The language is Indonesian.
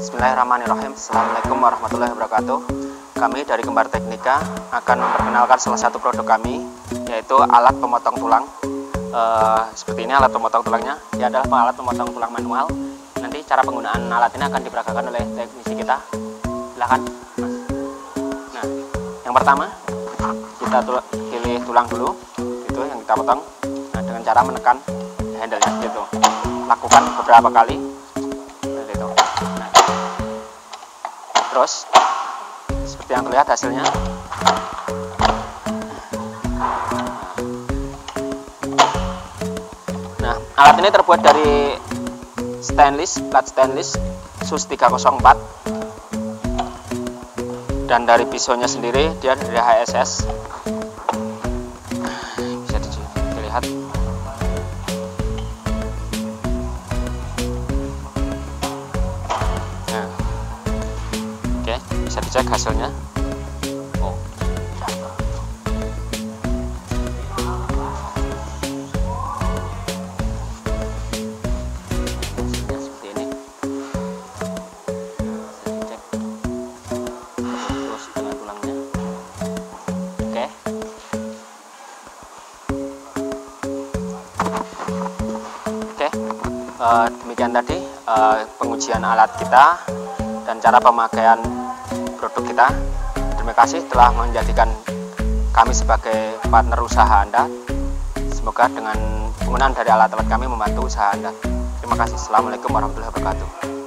Bismillahirrahmanirrahim. Assalamualaikum warahmatullahi wabarakatuh. Kami dari Kembar Teknika akan memperkenalkan salah satu produk kami Yaitu alat pemotong tulang. Uh, Seperti ini alat pemotong tulangnya. Ini adalah alat pemotong tulang manual Nanti cara penggunaan alat ini akan diperagakan oleh teknisi kita. Silahkan Nah yang pertama Kita pilih tulang dulu Itu yang kita potong. Nah dengan cara menekan handle-nya gitu. Lakukan beberapa kali. Terus seperti yang terlihat hasilnya. Nah alat ini terbuat dari stainless plat stainless sus 304 dan dari pisaunya sendiri dia dari HSS bisa dilihat bisa dicek hasilnya oke uh, demikian tadi uh, pengujian alat kita dan cara pemakaian produk kita. Terima kasih telah menjadikan kami sebagai partner usaha Anda. Semoga dengan penggunaan dari alat-alat kami membantu usaha Anda. Terima kasih. Assalamualaikum warahmatullahi wabarakatuh.